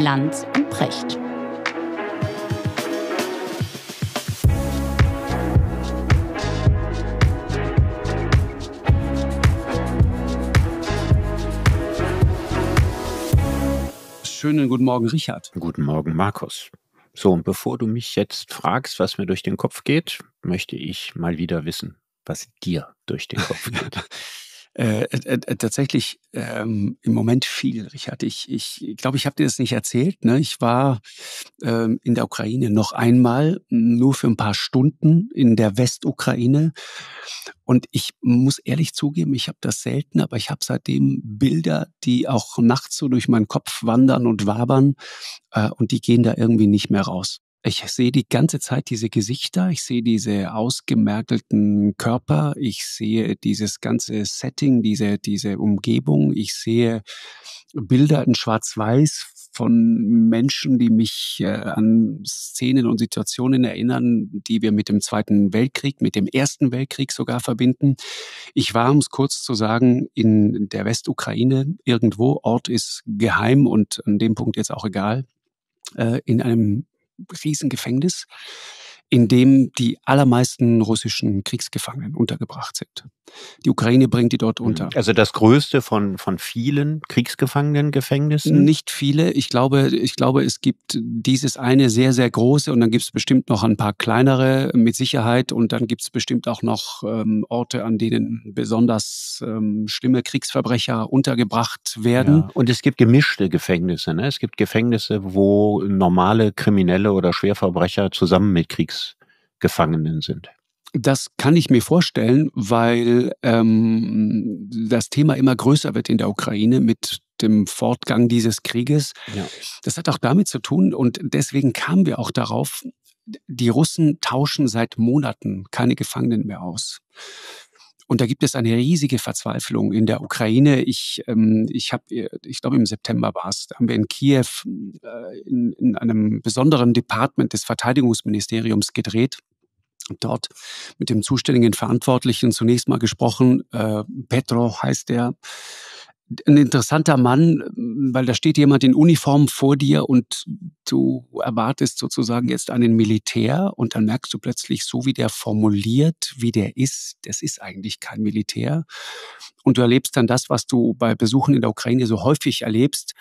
Lanz und Precht. Schönen guten Morgen, Richard. Guten Morgen, Markus. So, und bevor du mich jetzt fragst, was mir durch den Kopf geht, möchte ich mal wieder wissen, was dir durch den Kopf geht. Äh, äh, äh, tatsächlich ähm, im Moment viel, Richard. Ich ich, ich glaube, ich habe dir das nicht erzählt. Ne? Ich war ähm, in der Ukraine noch einmal, nur für ein paar Stunden in der Westukraine. Und ich muss ehrlich zugeben, ich habe das selten, aber ich habe seitdem Bilder, die auch nachts so durch meinen Kopf wandern und wabern. Äh, und die gehen da irgendwie nicht mehr raus. Ich sehe die ganze Zeit diese Gesichter, ich sehe diese ausgemerkelten Körper, ich sehe dieses ganze Setting, diese, diese Umgebung, ich sehe Bilder in Schwarz-Weiß von Menschen, die mich äh, an Szenen und Situationen erinnern, die wir mit dem Zweiten Weltkrieg, mit dem Ersten Weltkrieg sogar verbinden. Ich war, um es kurz zu sagen, in der Westukraine irgendwo, Ort ist geheim und an dem Punkt jetzt auch egal, äh, in einem Riesengefängnis, in dem die allermeisten russischen Kriegsgefangenen untergebracht sind. Die Ukraine bringt die dort unter. Also das größte von, von vielen Kriegsgefangenengefängnissen? Nicht viele. Ich glaube, ich glaube, es gibt dieses eine sehr, sehr große und dann gibt es bestimmt noch ein paar kleinere mit Sicherheit und dann gibt es bestimmt auch noch ähm, Orte, an denen besonders ähm, schlimme Kriegsverbrecher untergebracht werden. Ja. Und es gibt gemischte Gefängnisse. Ne? Es gibt Gefängnisse, wo normale Kriminelle oder Schwerverbrecher zusammen mit Kriegsgefangenen sind. Das kann ich mir vorstellen, weil ähm, das Thema immer größer wird in der Ukraine mit dem Fortgang dieses Krieges. Ja. Das hat auch damit zu tun und deswegen kamen wir auch darauf, die Russen tauschen seit Monaten keine Gefangenen mehr aus. Und da gibt es eine riesige Verzweiflung in der Ukraine. Ich, ähm, ich habe, ich glaube im September war es, haben wir in Kiew äh, in, in einem besonderen Department des Verteidigungsministeriums gedreht dort mit dem zuständigen Verantwortlichen zunächst mal gesprochen. Äh, Petro heißt er ein interessanter Mann, weil da steht jemand in Uniform vor dir und du erwartest sozusagen jetzt einen Militär und dann merkst du plötzlich, so wie der formuliert, wie der ist, das ist eigentlich kein Militär. Und du erlebst dann das, was du bei Besuchen in der Ukraine so häufig erlebst.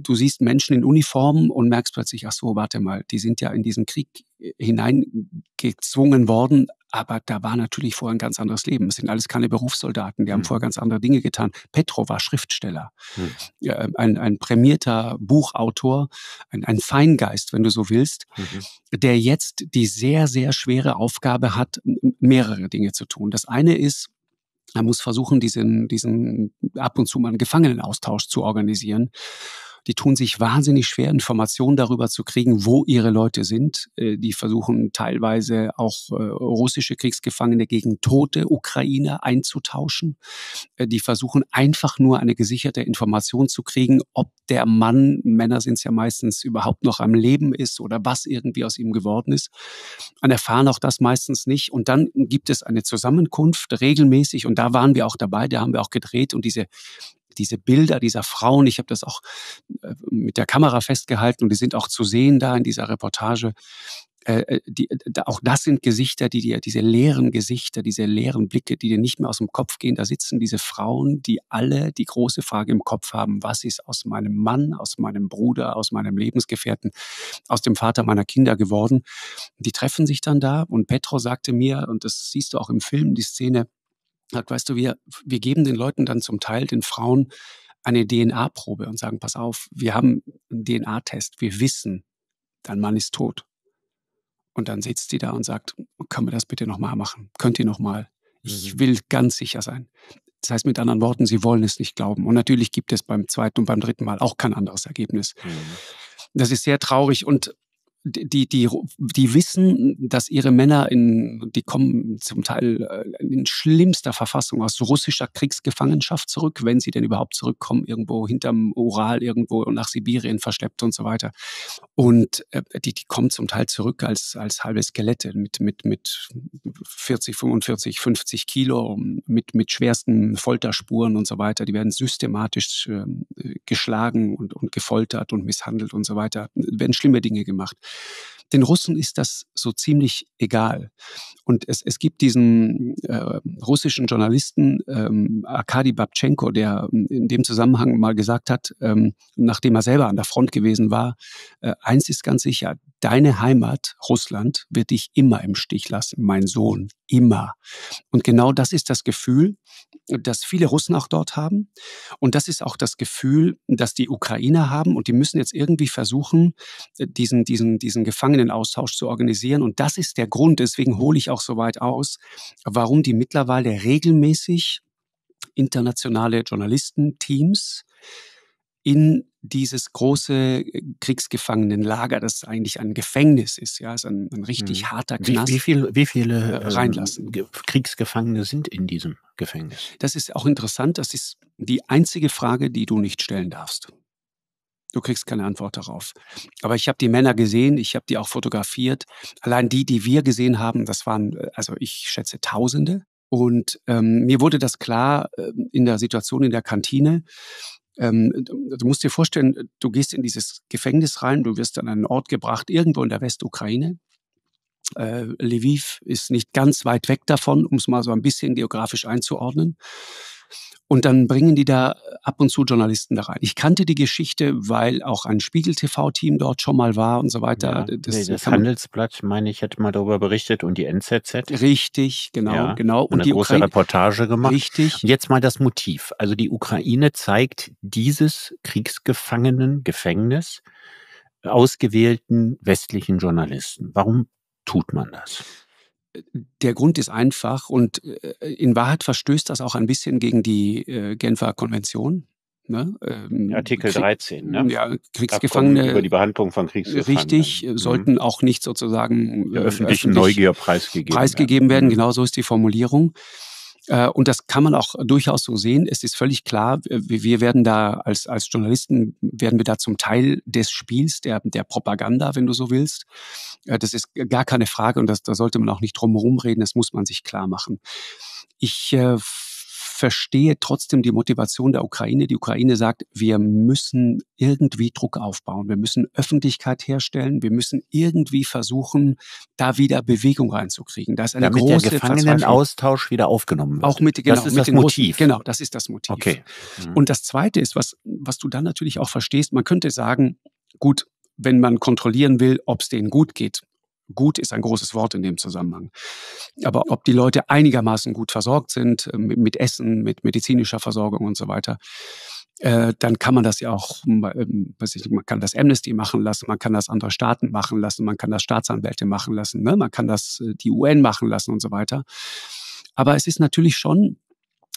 Du siehst Menschen in Uniform und merkst plötzlich, ach so, warte mal, die sind ja in diesen Krieg hineingezwungen worden, aber da war natürlich vorher ein ganz anderes Leben. Es sind alles keine Berufssoldaten, die haben mhm. vorher ganz andere Dinge getan. Petro war Schriftsteller, mhm. ein, ein prämierter Buchautor, ein, ein Feingeist, wenn du so willst, mhm. der jetzt die sehr, sehr schwere Aufgabe hat, mehrere Dinge zu tun. Das eine ist, er muss versuchen, diesen, diesen ab und zu mal einen Gefangenenaustausch zu organisieren die tun sich wahnsinnig schwer, Informationen darüber zu kriegen, wo ihre Leute sind. Äh, die versuchen teilweise auch äh, russische Kriegsgefangene gegen tote Ukrainer einzutauschen. Äh, die versuchen einfach nur eine gesicherte Information zu kriegen, ob der Mann, Männer sind es ja meistens, überhaupt noch am Leben ist oder was irgendwie aus ihm geworden ist. Und erfahren auch das meistens nicht. Und dann gibt es eine Zusammenkunft regelmäßig und da waren wir auch dabei, da haben wir auch gedreht und diese diese Bilder dieser Frauen, ich habe das auch äh, mit der Kamera festgehalten und die sind auch zu sehen da in dieser Reportage. Äh, äh die, auch das sind Gesichter, die dir, diese leeren Gesichter, diese leeren Blicke, die dir nicht mehr aus dem Kopf gehen. Da sitzen diese Frauen, die alle die große Frage im Kopf haben, was ist aus meinem Mann, aus meinem Bruder, aus meinem Lebensgefährten, aus dem Vater meiner Kinder geworden. Die treffen sich dann da und Petro sagte mir, und das siehst du auch im Film, die Szene, sagt, weißt du, wir, wir geben den Leuten dann zum Teil, den Frauen, eine DNA-Probe und sagen, pass auf, wir haben einen DNA-Test, wir wissen, dein Mann ist tot. Und dann sitzt sie da und sagt, können wir das bitte nochmal machen? Könnt ihr nochmal? Ich mhm. will ganz sicher sein. Das heißt mit anderen Worten, sie wollen es nicht glauben. Und natürlich gibt es beim zweiten und beim dritten Mal auch kein anderes Ergebnis. Mhm. Das ist sehr traurig und die, die, die wissen, dass ihre Männer in, die kommen zum Teil äh, in schlimmster Verfassung aus russischer Kriegsgefangenschaft zurück, wenn sie denn überhaupt zurückkommen, irgendwo hinterm Ural, irgendwo nach Sibirien verschleppt und so weiter. Und äh, die, die kommen zum Teil zurück als, als halbe Skelette mit, mit, mit 40, 45, 50 Kilo, mit, mit schwersten Folterspuren und so weiter. Die werden systematisch äh, geschlagen und, und gefoltert und misshandelt und so weiter. Werden schlimme Dinge gemacht. Den Russen ist das so ziemlich egal. Und es, es gibt diesen äh, russischen Journalisten ähm, Arkadi Babchenko, der in dem Zusammenhang mal gesagt hat, ähm, nachdem er selber an der Front gewesen war, äh, eins ist ganz sicher, deine Heimat, Russland, wird dich immer im Stich lassen, mein Sohn, immer. Und genau das ist das Gefühl, das viele Russen auch dort haben. Und das ist auch das Gefühl, das die Ukrainer haben. Und die müssen jetzt irgendwie versuchen, diesen, diesen, diesen Gefangenenaustausch zu organisieren. Und das ist der Grund, deswegen hole ich auch so weit aus, warum die mittlerweile regelmäßig internationale Journalistenteams in dieses große äh, Kriegsgefangenenlager, das eigentlich ein Gefängnis ist, ja, ist ein, ein richtig mhm. harter Knast. Wie, wie, viel, wie viele äh, reinlassen. Ähm, Kriegsgefangene sind in diesem Gefängnis? Das ist auch interessant. Das ist die einzige Frage, die du nicht stellen darfst. Du kriegst keine Antwort darauf. Aber ich habe die Männer gesehen, ich habe die auch fotografiert. Allein die, die wir gesehen haben, das waren, äh, also ich schätze Tausende. Und ähm, mir wurde das klar äh, in der Situation in der Kantine. Ähm, du musst dir vorstellen, du gehst in dieses Gefängnis rein, du wirst an einen Ort gebracht, irgendwo in der Westukraine. Äh, Lviv ist nicht ganz weit weg davon, um es mal so ein bisschen geografisch einzuordnen. Und dann bringen die da ab und zu Journalisten da rein. Ich kannte die Geschichte, weil auch ein Spiegel-TV-Team dort schon mal war und so weiter. Ja, das, nee, das Handelsblatt, meine ich, hätte mal darüber berichtet und die NZZ. Richtig, genau, ja, genau. Und eine die große Ukraine, Reportage gemacht. Richtig. Und jetzt mal das Motiv. Also die Ukraine zeigt dieses Kriegsgefangenen-Gefängnis ausgewählten westlichen Journalisten. Warum tut man das? Der Grund ist einfach und äh, in Wahrheit verstößt das auch ein bisschen gegen die äh, Genfer Konvention. Ne? Ähm, Artikel 13, ne? Ja, Kriegsgefangene. Abkommen über die Behandlung von Kriegsgefangenen. Richtig, mhm. sollten auch nicht sozusagen der öffentlichen öffentlich Neugier preisgegeben, preisgegeben werden. werden. Mhm. Genau so ist die Formulierung. Äh, und das kann man auch durchaus so sehen. Es ist völlig klar, wir werden da als, als Journalisten, werden wir da zum Teil des Spiels, der, der Propaganda, wenn du so willst. Äh, das ist gar keine Frage und das, da sollte man auch nicht drum herum reden, das muss man sich klar machen. Ich äh, verstehe trotzdem die Motivation der Ukraine. Die Ukraine sagt, wir müssen irgendwie Druck aufbauen. Wir müssen Öffentlichkeit herstellen. Wir müssen irgendwie versuchen, da wieder Bewegung reinzukriegen. Da ist eine Damit große der Gefangenenaustausch wieder aufgenommen wird. Auch mit, genau, das ist mit das Motiv. Großen, genau, das ist das Motiv. Okay. Mhm. Und das Zweite ist, was, was du dann natürlich auch verstehst, man könnte sagen, gut, wenn man kontrollieren will, ob es denen gut geht, Gut ist ein großes Wort in dem Zusammenhang. Aber ob die Leute einigermaßen gut versorgt sind äh, mit, Essen, mit medizinischer Versorgung und so weiter, äh, dann kann man das ja auch, ähm, man kann das Amnesty machen lassen, man kann das andere Staaten machen lassen, man kann das Staatsanwälte machen lassen, ne? man kann das äh, die UN machen lassen und so weiter. Aber es ist natürlich schon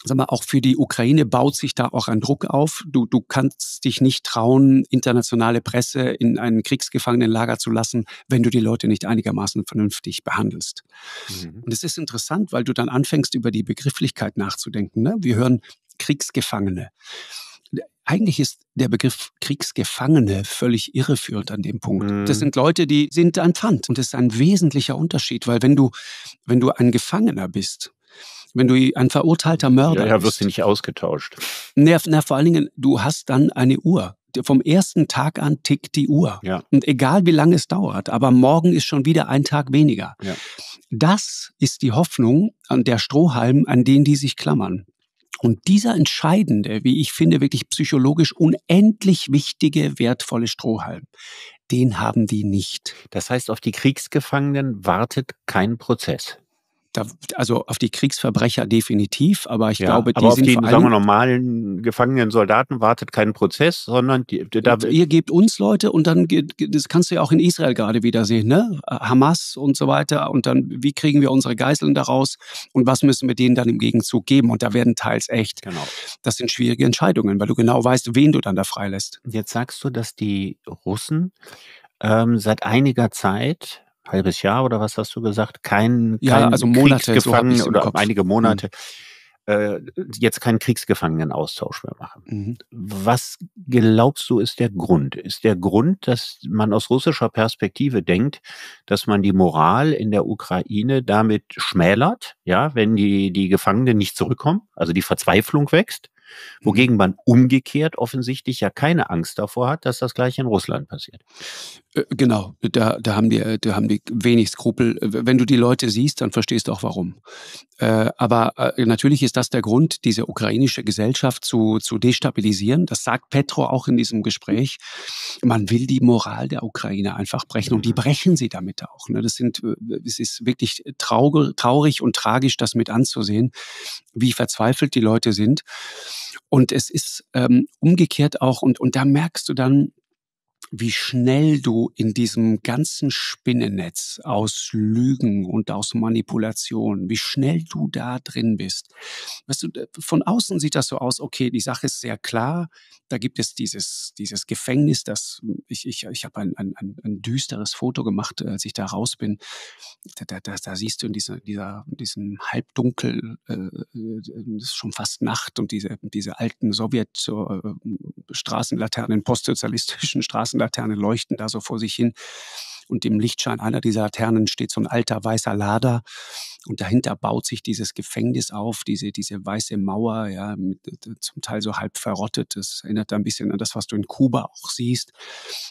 sag mal, auch für die Ukraine baut sich da auch ein Druck auf. Du, du kannst dich nicht trauen, internationale Presse in ein Kriegsgefangenenlager zu lassen, wenn du die Leute nicht einigermaßen vernünftig behandelst. Mhm. Und es ist interessant, weil du dann anfängst, über die Begrifflichkeit nachzudenken. Ne? Wir hören Kriegsgefangene. Eigentlich ist der Begriff Kriegsgefangene völlig irreführend an dem Punkt. Mhm. Das sind Leute, die sind ein Pfand. Und das ist ein wesentlicher Unterschied, weil wenn du, wenn du ein Gefangener bist, wenn du ein verurteilter Mörder ja, ja, wirst du nicht ausgetauscht. Na, na, vor allen Dingen, du hast dann eine Uhr. Vom ersten Tag an tickt die Uhr. Ja. Und egal wie lange es dauert, aber morgen ist schon wieder ein Tag weniger. Ja. Das ist die Hoffnung an der Strohhalm, an den die sich klammern. Und dieser entscheidende, wie ich finde, wirklich psychologisch unendlich wichtige, wertvolle Strohhalm, den haben die nicht. Das heißt, auf die Kriegsgefangenen wartet kein Prozess da, also auf die Kriegsverbrecher definitiv, aber ich ja, glaube, die aber auf sind die, sagen wir, normalen gefangenen Soldaten wartet kein Prozess, sondern die, da ihr gebt uns Leute und dann das kannst du ja auch in Israel gerade wieder sehen, ne? Hamas und so weiter und dann wie kriegen wir unsere Geiseln daraus und was müssen wir denen dann im Gegenzug geben und da werden teils echt. Genau. Das sind schwierige Entscheidungen, weil du genau weißt, wen du dann da freilässt. Jetzt sagst du, dass die Russen ähm, seit einiger Zeit, halbes Jahr oder was hast du gesagt, kein, ja, kein also Monate, Kriegsgefangen so oder einige hm. Monate. Mhm äh, jetzt keinen Kriegsgefangenenaustausch mehr machen. Mhm. Was glaubst du ist der Grund? Ist der Grund, dass man aus russischer Perspektive denkt, dass man die Moral in der Ukraine damit schmälert, ja, wenn die, die Gefangenen nicht zurückkommen, also die Verzweiflung wächst? Wogegen man umgekehrt offensichtlich ja keine Angst davor hat, dass das gleich in Russland passiert. Äh, genau, da, da, haben die, da haben die wenig Skrupel. Wenn du die Leute siehst, dann verstehst du auch warum. Äh, aber äh, natürlich ist das der Grund, diese ukrainische Gesellschaft zu, zu destabilisieren. Das sagt Petro auch in diesem Gespräch. Man will die Moral der Ukraine einfach brechen und die mhm. brechen sie damit auch. Ne? Das sind, es ist wirklich traurig und tragisch, das mit anzusehen, wie verzweifelt die Leute sind. Und es ist ähm, umgekehrt auch, und, und da merkst du dann, wie schnell du in diesem ganzen Spinnennetz aus Lügen und aus Manipulation, wie schnell du da drin bist. Weißt du, von außen sieht das so aus, okay, die Sache ist sehr klar, da gibt es dieses, dieses Gefängnis, das ich, ich, ich habe ein, ein, ein, düsteres Foto gemacht, als ich da raus bin. Da, da, da siehst du in dieser, dieser, diesem Halbdunkel, äh, äh ist schon fast Nacht und diese, diese alten Sowjet-Straßenlaternen, äh, postsozialistischen Straßenlaternen leuchten da so vor sich hin und im Lichtschein einer dieser Laternen steht so ein alter weißer Lader und dahinter baut sich dieses Gefängnis auf, diese, diese weiße Mauer, ja, mit, zum Teil so halb verrottet. Das erinnert ein bisschen an das, was du in Kuba auch siehst.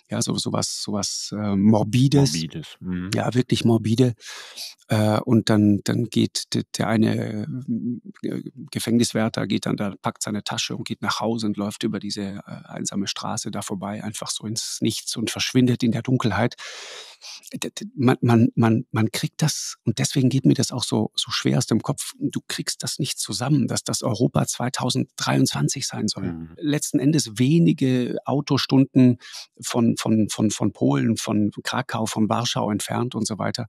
Ja, so sowas, sowas äh, morbides. Morbides. Mhm. Ja, wirklich morbide. Äh, und dann, dann geht der eine äh, Gefängniswärter geht dann da, packt seine Tasche und geht nach Hause und läuft über diese äh, einsame Straße da vorbei, einfach so ins Nichts und verschwindet in der Dunkelheit man, man, man, man kriegt das, und deswegen geht mir das auch so, so schwer aus dem Kopf, du kriegst das nicht zusammen, dass das Europa 2023 sein soll. Mhm. Letzten Endes wenige Autostunden von, von, von, von Polen, von Krakau, von Warschau entfernt und so weiter.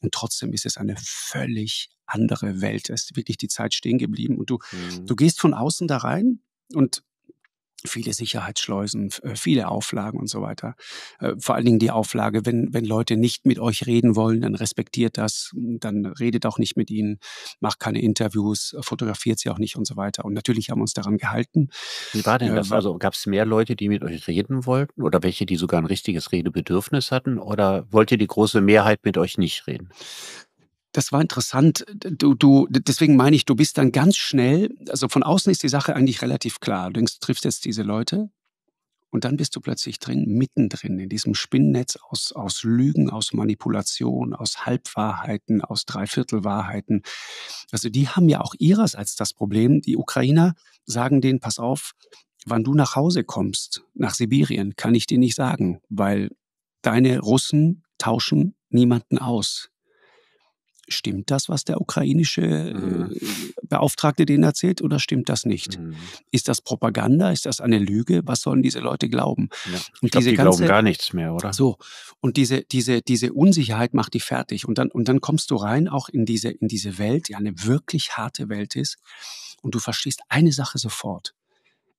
Und trotzdem ist es eine völlig andere Welt. Es ist wirklich die Zeit stehen geblieben. Und du, mhm. du gehst von außen da rein und viele Sicherheitsschleusen, äh, viele Auflagen und so weiter. Äh, vor allen Dingen die Auflage, wenn, wenn Leute nicht mit euch reden wollen, dann respektiert das, dann redet auch nicht mit ihnen, macht keine Interviews, fotografiert sie auch nicht und so weiter. Und natürlich haben wir uns daran gehalten. Wie war denn äh, das? Also gab es mehr Leute, die mit euch reden wollten oder welche, die sogar ein richtiges Redebedürfnis hatten oder wollte die große Mehrheit mit euch nicht reden? Das war interessant. Du, du, deswegen meine ich, du bist dann ganz schnell, also von außen ist die Sache eigentlich relativ klar. Du denkst, triffst jetzt diese Leute und dann bist du plötzlich drin, mittendrin in diesem Spinnennetz aus, aus Lügen, aus Manipulation, aus Halbwahrheiten, aus Dreiviertelwahrheiten. Also die haben ja auch ihrerseits das Problem. Die Ukrainer sagen denen, pass auf, wann du nach Hause kommst, nach Sibirien, kann ich dir nicht sagen, weil deine Russen tauschen niemanden aus stimmt das, was der ukrainische mhm. Äh, Beauftragte denen erzählt, oder stimmt das nicht? Mhm. Ist das Propaganda? Ist das eine Lüge? Was sollen diese Leute glauben? Ja. Und glaub, diese die ganze, glauben gar nichts mehr, oder? So. Und diese, diese, diese Unsicherheit macht die fertig. Und dann, und dann kommst du rein auch in diese, in diese Welt, die eine wirklich harte Welt ist. Und du verstehst eine Sache sofort.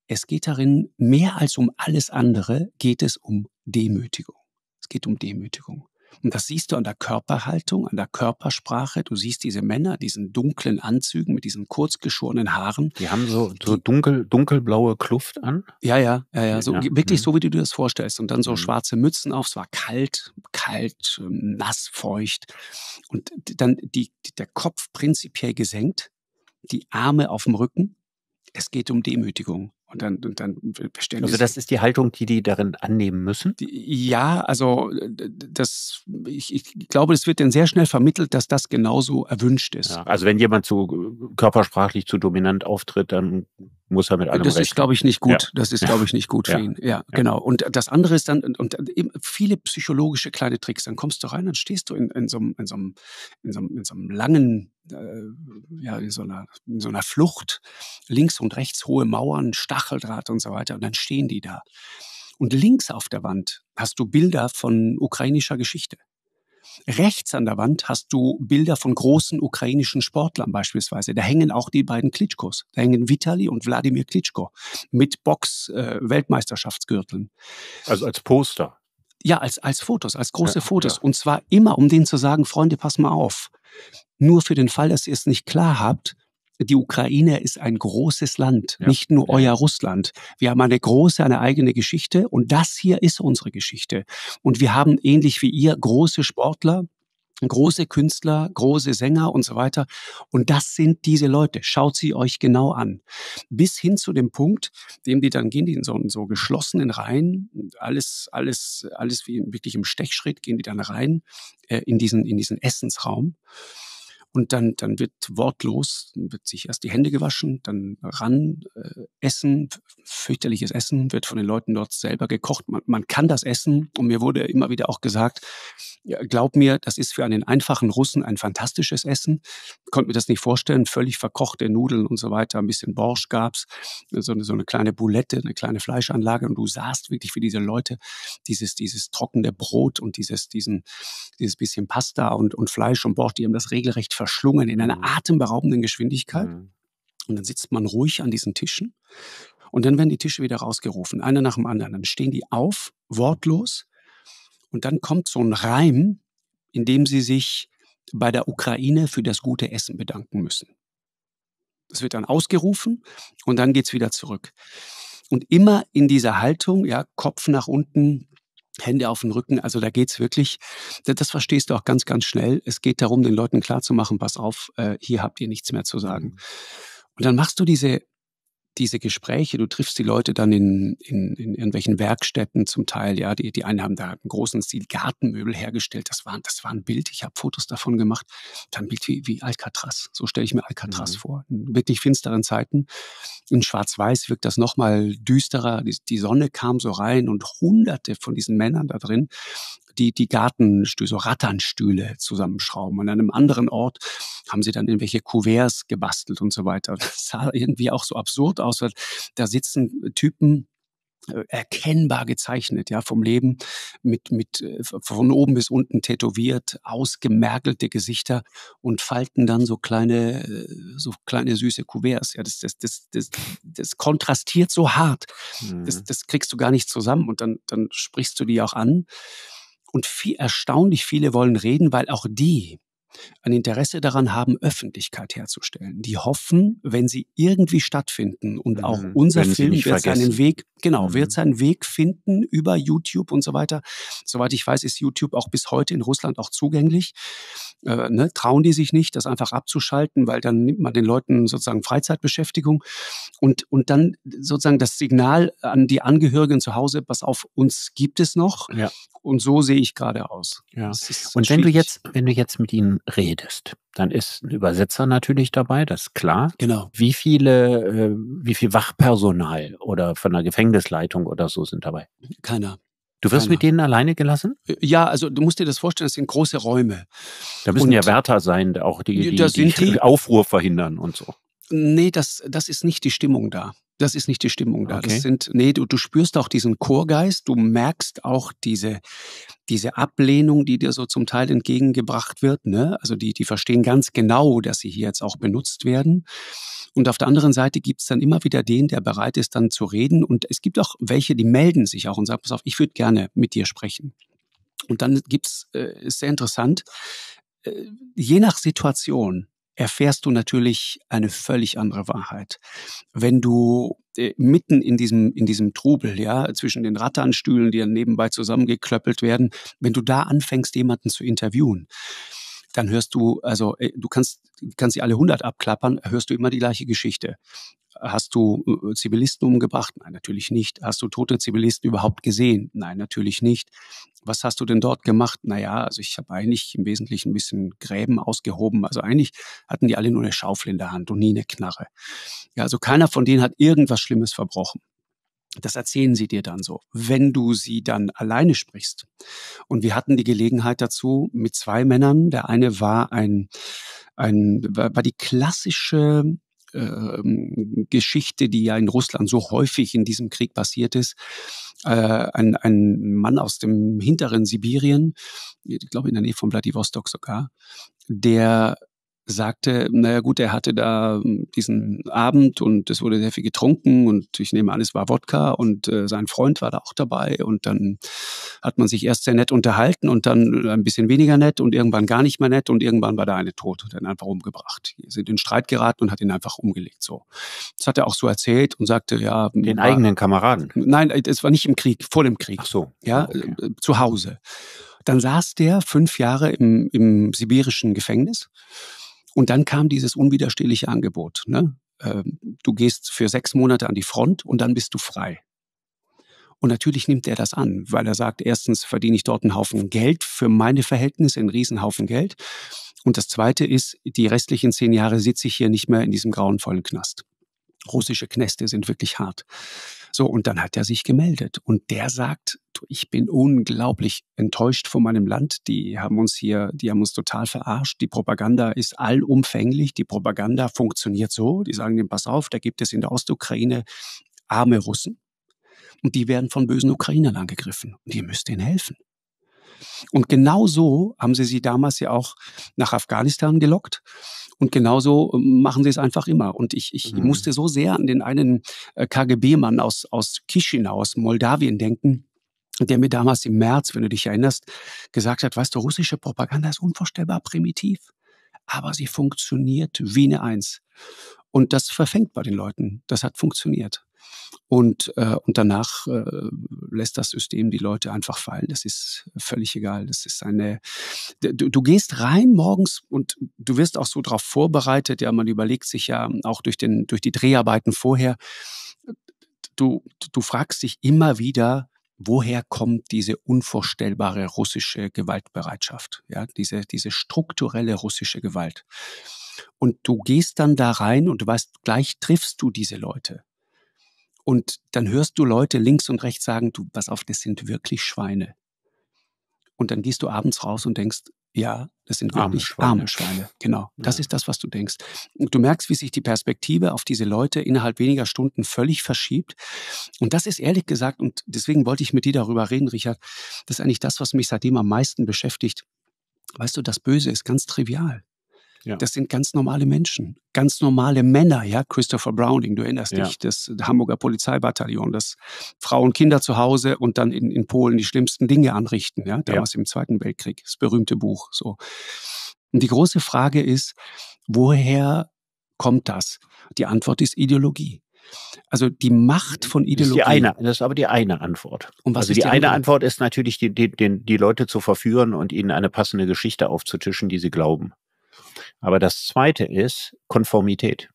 Es geht darin, mehr als um alles andere, geht es um Demütigung. Es geht um Demütigung. Und das siehst du an der Körperhaltung, an der Körpersprache. Du siehst diese Männer, diesen dunklen Anzügen mit diesen kurzgeschorenen Haaren. Die haben so, so dunkel, dunkelblaue Kluft an? Ja, ja, ja, ja. So, ja. Wirklich mhm. so, wie du dir das vorstellst. Und dann so mhm. schwarze Mützen auf. Es war kalt, kalt, ähm, nass, feucht. Und dann die, der Kopf prinzipiell gesenkt, die Arme auf dem Rücken. Es geht um Demütigung. Und dann, und dann bestellen Also das ist die Haltung, die die darin annehmen müssen? Ja, also das, ich, ich glaube, es wird dann sehr schnell vermittelt, dass das genauso erwünscht ist. Ja, also wenn jemand zu körpersprachlich zu dominant auftritt, dann muss er mit allem Das rechnen. ist, glaube ich, nicht gut. Ja. Das ist, glaube ich, nicht gut für ihn. Ja, genau. Und das andere ist dann, und viele psychologische kleine Tricks. Dann kommst du rein, dann stehst du in, in, so, einem, in, so, einem, in, so, einem, in so einem langen, äh, ja, in so, einer, in so einer Flucht, links und rechts hohe Mauern, Stacheldraht und so weiter. Und dann stehen die da. Und links auf der Wand hast du Bilder von ukrainischer Geschichte. Rechts an der Wand hast du Bilder von großen ukrainischen Sportlern beispielsweise. Da hängen auch die beiden Klitschkos. Da hängen Vitali und Wladimir Klitschko mit Box-Weltmeisterschaftsgürteln. Äh, also als Poster. Ja, als, als Fotos, als große ja, Fotos. Ja. Und zwar immer, um denen zu sagen, Freunde, pass mal auf. Nur für den Fall, dass ihr es nicht klar habt, die Ukraine ist ein großes Land, ja. nicht nur euer Russland. Wir haben eine große, eine eigene Geschichte und das hier ist unsere Geschichte. Und wir haben ähnlich wie ihr große Sportler, große Künstler, große Sänger und so weiter. Und das sind diese Leute. Schaut sie euch genau an. Bis hin zu dem Punkt, dem die dann gehen, die in so, so geschlossenen Reihen, alles, alles, alles wie wirklich im Stechschritt gehen die dann rein äh, in diesen, in diesen Essensraum. Und dann, dann wird wortlos, wird sich erst die Hände gewaschen, dann ran, äh, Essen, fürchterliches Essen, wird von den Leuten dort selber gekocht. Man, man kann das essen. Und mir wurde immer wieder auch gesagt, ja, glaub mir, das ist für einen einfachen Russen ein fantastisches Essen. Konnte mir das nicht vorstellen. Völlig verkochte Nudeln und so weiter. Ein bisschen Borsch gab's, so eine, so eine kleine Boulette, eine kleine Fleischanlage. Und du sahst wirklich für diese Leute dieses, dieses trockene Brot und dieses, diesen, dieses bisschen Pasta und, und Fleisch und Borsch, die haben das regelrecht verschlungen in einer mhm. atemberaubenden Geschwindigkeit. Mhm. Und dann sitzt man ruhig an diesen Tischen. Und dann werden die Tische wieder rausgerufen, einer nach dem anderen. Dann stehen die auf, wortlos. Und dann kommt so ein Reim, in dem sie sich bei der Ukraine für das gute Essen bedanken müssen. Das wird dann ausgerufen und dann geht's wieder zurück. Und immer in dieser Haltung, ja, Kopf nach unten, Hände auf den Rücken, also da geht's wirklich, das verstehst du auch ganz, ganz schnell. Es geht darum, den Leuten klarzumachen, pass auf, äh, hier habt ihr nichts mehr zu sagen. Mhm. Und dann machst du diese diese Gespräche, du triffst die Leute dann in, in, in irgendwelchen Werkstätten zum Teil, ja, die, die einen haben da einen großen Stil Gartenmöbel hergestellt, das war, das war ein Bild, ich habe Fotos davon gemacht, dann ein Bild wie, wie Alcatraz, so stelle ich mir Alcatraz mhm. vor, in wirklich finsteren Zeiten, in schwarz-weiß wirkt das nochmal düsterer, die, die Sonne kam so rein und hunderte von diesen Männern da drin die, die Gartenstühle, so Ratternstühle zusammenschrauben. An einem anderen Ort haben sie dann irgendwelche Kuverts gebastelt und so weiter. Das sah irgendwie auch so absurd aus, weil da sitzen Typen, äh, erkennbar gezeichnet, ja, vom Leben mit, mit, äh, von oben bis unten tätowiert, ausgemergelte Gesichter und falten dann so kleine, äh, so kleine süße Kuverts. Ja, das, das, das, das, das kontrastiert so hart. Mhm. Das, das kriegst du gar nicht zusammen und dann, dann sprichst du die auch an und viel, erstaunlich viele wollen reden, weil auch die ein Interesse daran haben, Öffentlichkeit herzustellen. Die hoffen, wenn sie irgendwie stattfinden und auch mhm, unser Film wird vergessen. seinen Weg, genau, mhm. wird seinen Weg finden über YouTube und so weiter. Soweit ich weiß, ist YouTube auch bis heute in Russland auch zugänglich. Äh, ne, trauen die sich nicht, das einfach abzuschalten, weil dann nimmt man den Leuten sozusagen Freizeitbeschäftigung und, und dann sozusagen das Signal an die Angehörigen zu Hause, pass auf, uns gibt es noch. Ja. Und so sehe ich gerade aus. Ja. Und wenn du jetzt, wenn du jetzt mit ihnen redest, dann ist ein Übersetzer natürlich dabei, das ist klar. Genau. Wie viele, äh, wie viel Wachpersonal oder von der Gefängnisleitung oder so sind dabei? Keiner. Du wirst Keiner. mit denen alleine gelassen? Äh, ja, also du musst dir das vorstellen, das sind große Räume. Da müssen und ja Wärter sein, auch die, die, die, die Aufruhr verhindern und so. Nee, das, das ist nicht die Stimmung da. Das ist nicht die Stimmung da. Okay. Das sind, nee, du, du spürst auch diesen Chorgeist, du merkst auch diese, diese Ablehnung, die dir so zum Teil entgegengebracht wird. Ne? Also die, die verstehen ganz genau, dass sie hier jetzt auch benutzt werden. Und auf der anderen Seite gibt's dann immer wieder den, der bereit ist, dann zu reden. Und es gibt auch welche, die melden sich auch und sagen, pass auf, ich würde gerne mit dir sprechen. Und dann gibt's, äh, ist sehr interessant, äh, je nach Situation erfährst du natürlich eine völlig andere Wahrheit. Wenn du äh, mitten in diesem, in diesem Trubel, ja, zwischen den Ratternstühlen, die dann nebenbei zusammengeklöppelt werden, wenn du da anfängst, jemanden zu interviewen, dann hörst du, also äh, du kannst, kannst sie alle 100 abklappern, hörst du immer die gleiche Geschichte. Hast du äh, Zivilisten umgebracht? Nein, natürlich nicht. Hast du tote Zivilisten überhaupt gesehen? Nein, natürlich nicht. Was hast du denn dort gemacht? Naja, also ich habe eigentlich im Wesentlichen ein bisschen Gräben ausgehoben. Also eigentlich hatten die alle nur eine Schaufel in der Hand und nie eine Knarre. Ja, also keiner von denen hat irgendwas Schlimmes verbrochen. Das erzählen sie dir dann so. Wenn du sie dann alleine sprichst. Und wir hatten die Gelegenheit dazu mit zwei Männern. Der eine war ein, ein war die klassische äh, Geschichte, die ja in Russland so häufig in diesem Krieg passiert ist. Äh, ein, ein Mann aus dem hinteren Sibirien, ich glaube in der Nähe von Vladivostok sogar, der sagte, naja gut, er hatte da hm, diesen Abend und es wurde sehr viel getrunken und ich nehme an, es war Wodka und äh, sein Freund war da auch dabei und dann hat man sich erst sehr nett unterhalten und dann ein bisschen weniger nett und irgendwann gar nicht mehr nett und irgendwann war der eine tot und dann einfach umgebracht. Die sind in Streit geraten und hat ihn einfach umgelegt so. Das hat er auch so erzählt und sagte, ja. Den war, eigenen Kameraden? Nein, es war nicht im Krieg, vor dem Krieg. Ach so. Ja, okay. Äh, zu Hause. Dann saß der fünf Jahre im, im sibirischen Gefängnis und dann kam dieses unwiderstehliche Angebot. Ne? Ähm, du gehst für sechs Monate an die Front und dann bist du frei. Und natürlich nimmt er das an, weil er sagt, erstens verdiene ich dort einen Haufen Geld für meine Verhältnisse, einen Riesenhaufen Geld. Und das Zweite ist, die restlichen zehn Jahre sitze ich hier nicht mehr in diesem grauenvollen Knast. Russische Knäste sind wirklich hart. So, und dann hat er sich gemeldet. Und der sagt, ich bin unglaublich enttäuscht von meinem Land. Die haben uns hier, die haben uns total verarscht. Die Propaganda ist allumfänglich. Die Propaganda funktioniert so. Die sagen dem, pass auf, da gibt es in der Ostukraine arme Russen. Und die werden von bösen Ukrainern angegriffen. Und ihr müsst ihnen helfen. Und genau so haben sie sie damals ja auch nach Afghanistan gelockt. Und genauso ähm, machen sie es einfach immer. Und ich, ich mhm. musste so sehr an den einen äh, KGB-Mann aus, aus Chisinau, aus Moldawien denken, der mir damals im März, wenn du dich erinnerst, gesagt hat, weißt du, russische Propaganda ist unvorstellbar primitiv, aber sie funktioniert wie eine Eins. Und das verfängt bei den Leuten. Das hat funktioniert. Und, äh, und danach äh, lässt das System die Leute einfach fallen. Das ist völlig egal. Das ist eine. Du, du gehst rein morgens und du wirst auch so darauf vorbereitet. Ja, man überlegt sich ja auch durch, den, durch die Dreharbeiten vorher. Du, du fragst dich immer wieder, woher kommt diese unvorstellbare russische Gewaltbereitschaft, ja, diese, diese strukturelle russische Gewalt. Und du gehst dann da rein und du weißt, gleich triffst du diese Leute. Und dann hörst du Leute links und rechts sagen, du, pass auf, das sind wirklich Schweine. Und dann gehst du abends raus und denkst, ja, das sind wirklich arme Schweine. Arme Schweine. Genau. Das ja. ist das, was du denkst. Und du merkst, wie sich die Perspektive auf diese Leute innerhalb weniger Stunden völlig verschiebt. Und das ist ehrlich gesagt, und deswegen wollte ich mit dir darüber reden, Richard, das ist eigentlich das, was mich seitdem am meisten beschäftigt. Weißt du, das Böse ist ganz trivial. Ja. Das sind ganz normale Menschen, ganz normale Männer, ja. Christopher Browning, du erinnerst ja. dich, das Hamburger Polizeibataillon, das Frauen, Kinder zu Hause und dann in, in Polen die schlimmsten Dinge anrichten, ja. Damals ja. im Zweiten Weltkrieg, das berühmte Buch, so. Und die große Frage ist, woher kommt das? Die Antwort ist Ideologie. Also die Macht von Ideologie. Das ist, die eine, das ist aber die eine Antwort. Und was also die, die eine Antwort ist natürlich, die, die, die Leute zu verführen und ihnen eine passende Geschichte aufzutischen, die sie glauben. Aber das Zweite ist Konformität.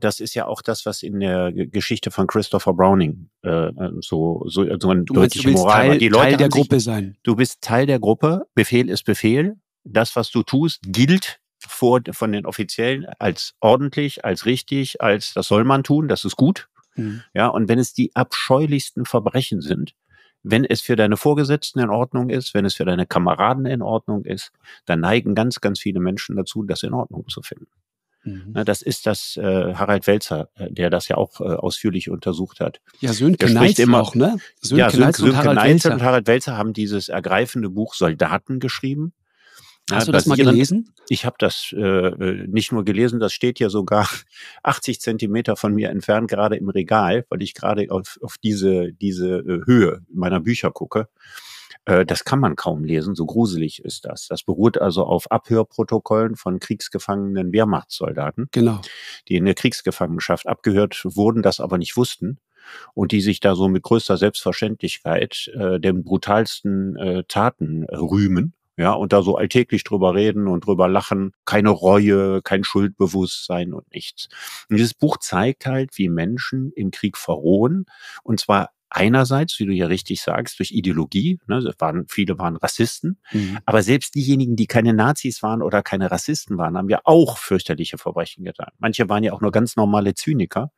das ist ja auch das, was in der Geschichte von Christopher Browning äh, so, so, so ein deutliche Moral Teil, war. Die Leute Teil der sich, Gruppe sein. Du bist Teil der Gruppe, Befehl ist Befehl. Das, was du tust, gilt vor, von den Offiziellen als ordentlich, als richtig, als das soll man tun, das ist gut. Mhm. Ja, und wenn es die abscheulichsten Verbrechen sind, wenn es für deine Vorgesetzten in Ordnung ist, wenn es für deine Kameraden in Ordnung ist, dann neigen ganz, ganz viele Menschen dazu, das in Ordnung zu finden. Mhm. Das ist das äh, Harald Welzer, äh, der das ja auch äh, ausführlich untersucht hat. Ja, Sönke Neitz immer, auch, ne? Sönke ja, Sönke, und, Harald Welzer. und Harald Welzer haben dieses ergreifende Buch Soldaten geschrieben. Hast du das mal gelesen? Ich habe das äh, äh, nicht nur gelesen, das steht ja sogar 80 Zentimeter von mir entfernt, gerade im Regal, weil ich gerade auf, auf diese, diese äh, Höhe meiner Bücher gucke. Äh, das kann man kaum lesen, so gruselig ist das. Das beruht also auf Abhörprotokollen von kriegsgefangenen Wehrmachtssoldaten, genau. die in der Kriegsgefangenschaft abgehört wurden, das aber nicht wussten und die sich da so mit größter Selbstverständlichkeit äh, den brutalsten äh, Taten rühmen ja, und da so alltäglich drüber reden und drüber lachen, keine Reue, kein Schuldbewusstsein und nichts. Und dieses Buch zeigt halt, wie Menschen im Krieg verrohen, und zwar einerseits, wie du ja richtig sagst, durch Ideologie, ne, waren, viele waren Rassisten, mhm. aber selbst diejenigen, die keine Nazis waren oder keine Rassisten waren, haben ja auch fürchterliche Verbrechen getan. Manche waren ja auch nur ganz normale Zyniker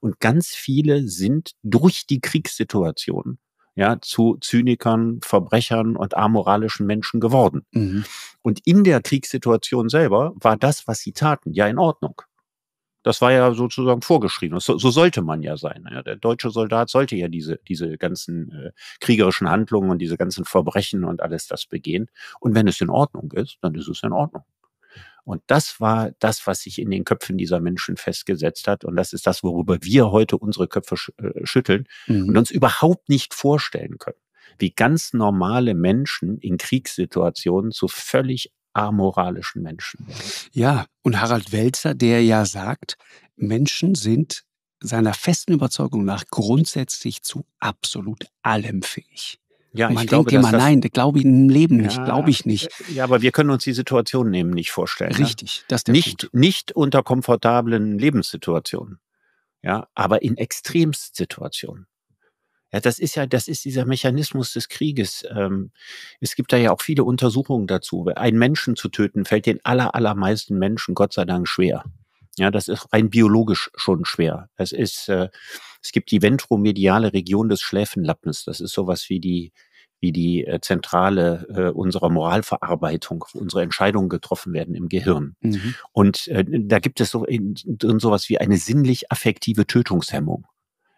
und ganz viele sind durch die Kriegssituation ja, zu Zynikern, Verbrechern und amoralischen Menschen geworden. Mhm. Und in der Kriegssituation selber war das, was sie taten, ja in Ordnung. Das war ja sozusagen vorgeschrieben. So, so sollte man ja sein. Ja, der deutsche Soldat sollte ja diese, diese ganzen äh, kriegerischen Handlungen und diese ganzen Verbrechen und alles das begehen. Und wenn es in Ordnung ist, dann ist es in Ordnung. Und das war das, was sich in den Köpfen dieser Menschen festgesetzt hat. Und das ist das, worüber wir heute unsere Köpfe äh, schütteln mhm. und uns überhaupt nicht vorstellen können, wie ganz normale Menschen in Kriegssituationen zu völlig amoralischen Menschen werden. Ja, und Harald Welzer, der ja sagt, Menschen sind seiner festen Überzeugung nach grundsätzlich zu absolut allem fähig. Ja, man denkt glaube, immer, nein, das glaube ich im Leben nicht, ja, glaube ich nicht. Ja, aber wir können uns die Situation eben nicht vorstellen. Ne? Richtig, das ist nicht, Punkt. nicht unter komfortablen Lebenssituationen, ja, aber in Extremsituationen. Ja, das ist ja, das ist dieser Mechanismus des Krieges. Ähm, es gibt da ja auch viele Untersuchungen dazu. Einen Menschen zu töten fällt den aller, allermeisten Menschen Gott sei Dank schwer. Ja, das ist rein biologisch schon schwer. Es ist, äh, es gibt die ventromediale Region des Schläfenlappens. Das ist sowas wie die, wie die äh, Zentrale äh, unserer Moralverarbeitung, wo unsere Entscheidungen getroffen werden im Gehirn. Mhm. Und äh, da gibt es so in, drin sowas wie eine sinnlich-affektive Tötungshemmung.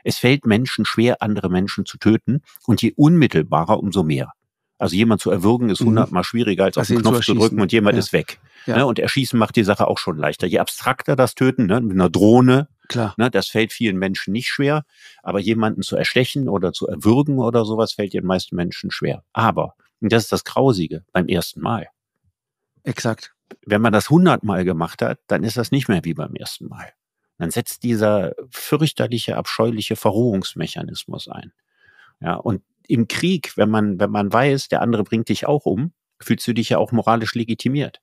Es fällt Menschen schwer, andere Menschen zu töten und je unmittelbarer, umso mehr. Also jemand zu erwürgen ist mhm. hundertmal schwieriger, als auf den Knopf zu, drücken und jemand ja. ist weg. Ja. Ne? Und erschießen macht die Sache auch schon leichter. Je abstrakter das Töten, ne? mit einer Drohne, Klar. Ne? das fällt vielen Menschen nicht schwer. Aber jemanden zu erstechen oder zu erwürgen oder sowas fällt den meisten Menschen schwer. Aber, und das ist das Grausige, beim ersten Mal. Exakt. Wenn man das hundertmal gemacht hat, dann ist das nicht mehr wie beim ersten Mal. Dann setzt dieser fürchterliche, abscheuliche Verrohungsmechanismus ein. Ja, und im Krieg, wenn man, wenn man weiß, der andere bringt dich auch um, fühlst du dich ja auch moralisch legitimiert.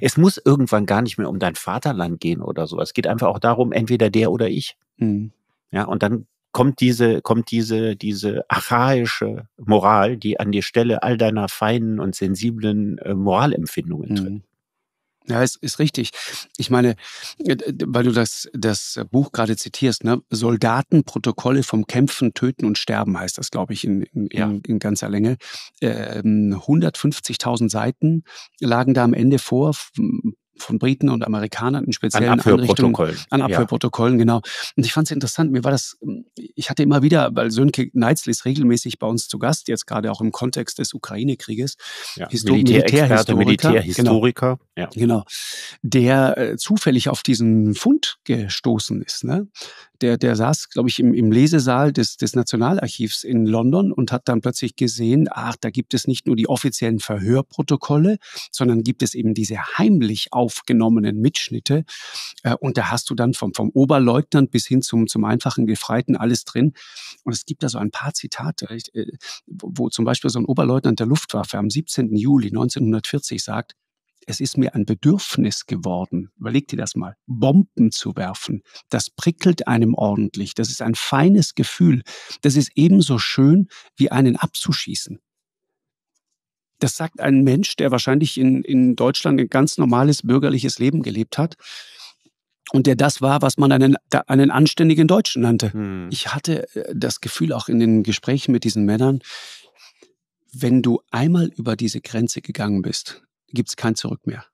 Es muss irgendwann gar nicht mehr um dein Vaterland gehen oder so. Es geht einfach auch darum, entweder der oder ich. Mhm. Ja, und dann kommt diese, kommt diese, diese archaische Moral, die an die Stelle all deiner feinen und sensiblen äh, Moralempfindungen tritt. Ja, ist, ist richtig. Ich meine, äh, weil du das, das Buch gerade zitierst, ne? Soldatenprotokolle vom Kämpfen, Töten und Sterben heißt das, glaube ich, in, in, ja. in, in ganzer Länge. Ähm, 150.000 Seiten lagen da am Ende vor, von Briten und Amerikanern in speziellen an Abhörprotokollen. An Abhörprotokollen, ja. genau. Und ich fand es interessant. Mir war das, ich hatte immer wieder, weil Sönke Neitzl ist regelmäßig bei uns zu Gast, jetzt gerade auch im Kontext des Ukraine-Krieges. Ja, Histo Militärhistoriker. Militärhistoriker. Genau. Ja. genau. Der äh, zufällig auf diesen Fund gestoßen ist. Ne? der, der saß, glaube ich, im, im Lesesaal des, des Nationalarchivs in London und hat dann plötzlich gesehen, ach, da gibt es nicht nur die offiziellen Verhörprotokolle, sondern gibt es eben diese heimlich aufgenommenen Mitschnitte. Äh, und da hast du dann vom, vom Oberleutnant bis hin zum, zum einfachen Gefreiten alles drin. Und es gibt da so ein paar Zitate, äh, wo zum Beispiel so ein Oberleutnant der Luftwaffe am 17. Juli 1940 sagt, es ist mir ein Bedürfnis geworden, überleg dir das mal, Bomben zu werfen. Das prickelt einem ordentlich. Das ist ein feines Gefühl. Das ist ebenso schön, wie einen abzuschießen. Das sagt ein Mensch, der wahrscheinlich in, in Deutschland ein ganz normales bürgerliches Leben gelebt hat und der das war, was man einen, einen anständigen Deutschen nannte. Hm. Ich hatte äh, das Gefühl auch in den Gesprächen mit diesen Männern, wenn du einmal über diese Grenze gegangen bist, gibt es kein Zurück mehr.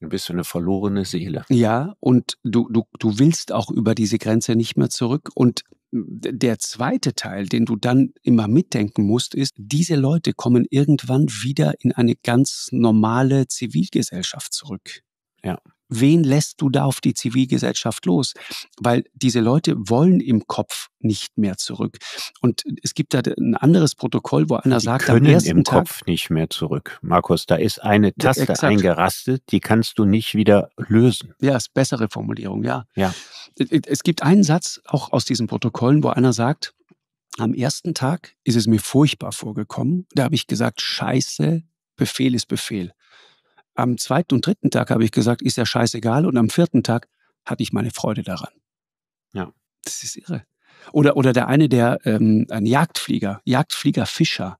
Du bist eine verlorene Seele. Ja, und du, du, du willst auch über diese Grenze nicht mehr zurück. Und der zweite Teil, den du dann immer mitdenken musst, ist, diese Leute kommen irgendwann wieder in eine ganz normale Zivilgesellschaft zurück. Ja wen lässt du da auf die Zivilgesellschaft los? Weil diese Leute wollen im Kopf nicht mehr zurück. Und es gibt da ein anderes Protokoll, wo einer die sagt, können am ersten im Tag, Kopf nicht mehr zurück. Markus, da ist eine Taste exakt. eingerastet, die kannst du nicht wieder lösen. Ja, ist bessere Formulierung, ja. Ja. Es gibt einen Satz auch aus diesen Protokollen, wo einer sagt, am ersten Tag ist es mir furchtbar vorgekommen. Da habe ich gesagt, Scheiße, Befehl ist Befehl. Am zweiten und dritten Tag habe ich gesagt, ist ja scheißegal. Und am vierten Tag hatte ich meine Freude daran. Ja. Das ist irre. Oder, oder der eine, der ähm, ein Jagdflieger, Jagdflieger Fischer.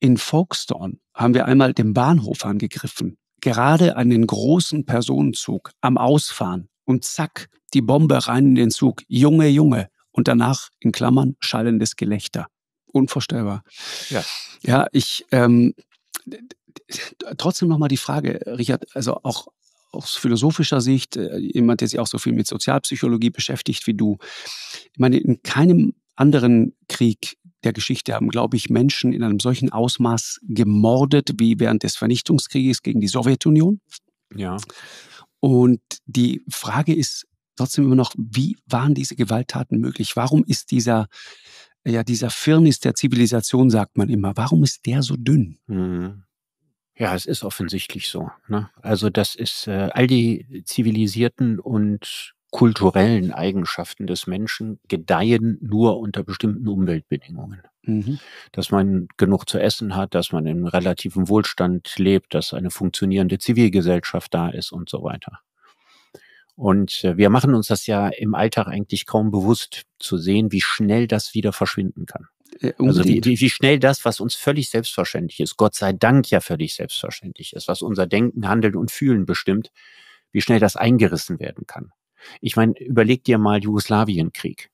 In Folkestone haben wir einmal den Bahnhof angegriffen. Gerade einen großen Personenzug am Ausfahren. Und zack, die Bombe rein in den Zug. Junge, Junge. Und danach in Klammern schallendes Gelächter. Unvorstellbar. Ja. Ja, ich, ähm, trotzdem nochmal die Frage, Richard, also auch aus philosophischer Sicht, äh, jemand, der sich auch so viel mit Sozialpsychologie beschäftigt wie du. Ich meine, in keinem anderen Krieg der Geschichte haben, glaube ich, Menschen in einem solchen Ausmaß gemordet wie während des Vernichtungskrieges gegen die Sowjetunion. Ja. Und die Frage ist trotzdem immer noch, wie waren diese Gewalttaten möglich? Warum ist dieser, ja, dieser Firnis der Zivilisation, sagt man immer, warum ist der so dünn? Mhm. Ja, es ist offensichtlich so. Ne? Also das ist äh, all die zivilisierten und kulturellen Eigenschaften des Menschen gedeihen nur unter bestimmten Umweltbedingungen. Mhm. Dass man genug zu essen hat, dass man in relativem Wohlstand lebt, dass eine funktionierende Zivilgesellschaft da ist und so weiter. Und äh, wir machen uns das ja im Alltag eigentlich kaum bewusst zu sehen, wie schnell das wieder verschwinden kann. Äh, also wie, wie, wie schnell das, was uns völlig selbstverständlich ist, Gott sei Dank ja völlig selbstverständlich ist, was unser Denken, Handeln und Fühlen bestimmt, wie schnell das eingerissen werden kann. Ich meine, überleg dir mal Jugoslawienkrieg.